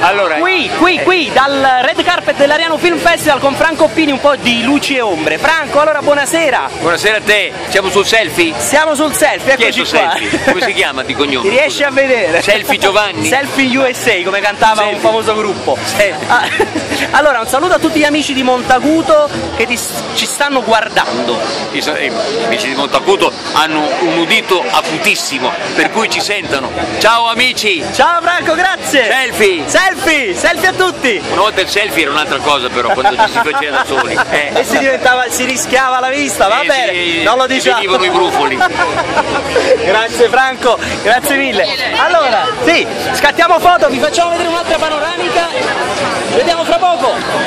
Allora, Qui, qui, qui, dal red carpet dell'Ariano Film Festival con Franco Pini, un po' di luci e ombre. Franco, allora buonasera. buonasera a te. Siamo sul selfie? Siamo sul selfie, eccoci qua. selfie? Come si chiama di cognome? Ti riesci a vedere? Selfie Giovanni? Selfie USA, come cantava un Selfie. famoso gruppo. Ah, allora, un saluto a tutti gli amici di Montaguto che ti- ci stanno guardando. I eh, Gli amici di Montacuto hanno un udito acutissimo, per cui ci sentono. Ciao amici! Ciao Franco, grazie. Selfie! Selfie, selfie a tutti. Una volta il selfie era un'altra cosa però, quando ci si faceva da soli. Eh. E si diventava, si rischiava la vista, va Eh, bene, sì, non lo si diciamo. venivano i brufoli. grazie Franco, grazie mille. Allora, sì, scattiamo foto, vi facciamo vedere un'altra panoramica. Vediamo fra poco.